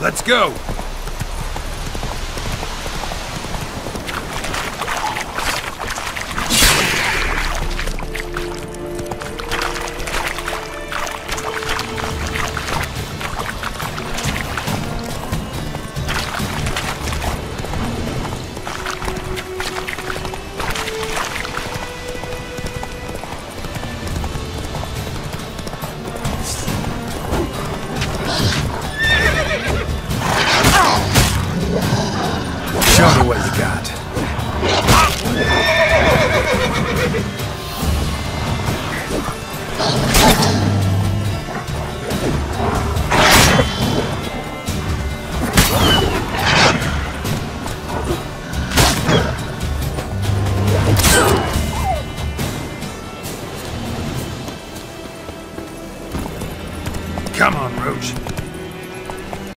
Let's go! You got. Come on, Roach.